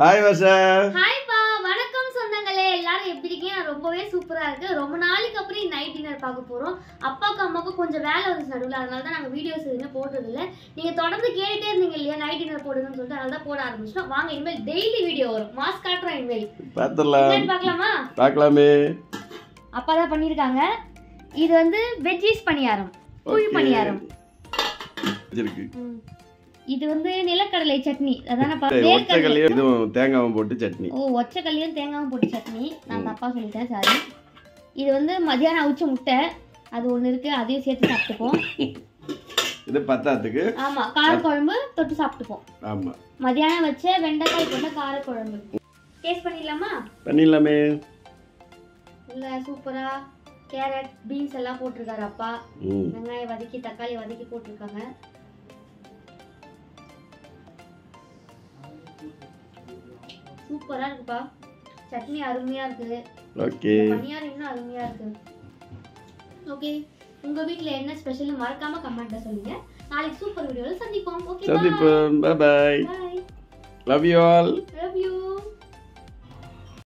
Hi Varsha ஹாய்ப்பா வணக்கம் சொந்தங்களே. எல்லாரும் எப்படி இருக்கீங்க? ரொம்பவே சூப்பரா இருக்கு. ரொம்ப நாளைக்கு அப்புறம் நைட் டின்னர் பார்க்க போறோம். அப்பாவுக்கும் அம்மாவுக்கும் கொஞ்சம் வேலை வந்துச்சு நடுவில் அதனால தான் நாங்கள் வீடியோஸ் எதுவுமே போடுறது இல்ல நீங்க தொடர்ந்து கேட்டுட்டே இருந்தீங்க இல்லையா? நைட் டின்னர் போடுங்கன்னு சொல்லிட்டு அதனால தான் போட ஆரம்பிச்சிட்டோம். வாங்க இனிமேல் டெய்லி வீடியோ வரும். மாஸ்க் காட்டுறோம் இனிமேல். பார்த்துடலாம். பார்க்கலாமா? பார்க்கலாமே. அப்பா தான் பண்ணியிருக்காங்க. இது வந்து வெஜ்ஜீஸ் பணியாரம். குழி. பணியாரம். இருக்கு. இது வந்து நிலக்கடலை சட்னி. ஒற்றைக்கல்லையும் இதுவும் தேங்காவும் போட்டு சட்னி. ஓ ஒச்சக்கல்லையும் தேங்காயும் போட்டு சட்னி. நான் தப்பா சொல்லிட்டேன் சாரி. இது வந்து மதியானம் அவிச்ச முட்டை. அது ஒன்று இருக்கு அதையும் சேர்த்து சாப்பிட்டுப்போம். இது பத்தாத்துக்கு. ஆமா காரக்குழம்பு தொட்டு சாப்பிட்டுப்போம். ஆமா. மதியானம் வச்ச வெண்டைக்காய் போட்ட காரக்குழம்பு. டேஸ்ட் பண்ணிடலாமா? பண்ணிடலாமே. உள்ள சூப்பரா. கேரட் பீன்ஸ் எல்லாம் போட்டிருக்காரு அப்பா. வெங்காயம் வதக்கி தக்காளி வதக்கி போட்டிருக்காங்க. சூப்பரா இருக்குப்பா. சட்னி அருமையா இருக்குது ஓகே. பணியாரம் இன்னும் அருமையா இருக்கு. ஓகே. உங்க வீட்ல என்ன ஸ்பெஷல் மறக்காம கமெண்ட்ல சொல்லுங்க. நாளைக்கு சூப்பர் வீடியோல சந்திப்போம். ஓகே சந்திப்போம். Bye bye love you all